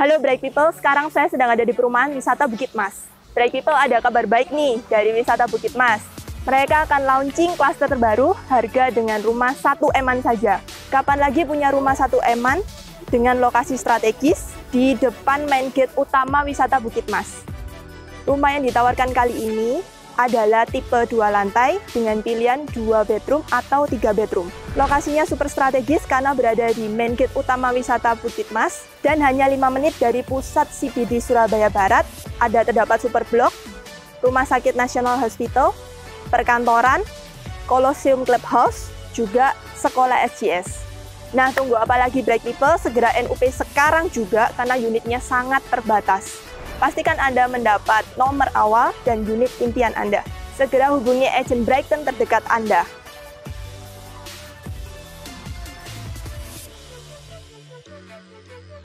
Halo Bright People, sekarang saya sedang ada di perumahan wisata Bukit Mas. Bright People ada kabar baik nih dari wisata Bukit Mas. Mereka akan launching klaster terbaru harga dengan rumah satu eman saja. Kapan lagi punya rumah satu eman dengan lokasi strategis di depan main gate utama wisata Bukit Mas. Rumah yang ditawarkan kali ini adalah tipe dua lantai dengan pilihan dua bedroom atau tiga bedroom. Lokasinya super strategis karena berada di main gate utama wisata Bukit Mas dan hanya 5 menit dari pusat CBD Surabaya Barat. Ada terdapat super blok, Rumah Sakit Nasional Hospital, perkantoran, Colosseum Clubhouse, juga sekolah SGS. Nah, tunggu apa lagi Bright People? Segera NUP sekarang juga karena unitnya sangat terbatas. Pastikan Anda mendapat nomor awal dan unit impian Anda. Segera hubungi agent Brighton terdekat Anda.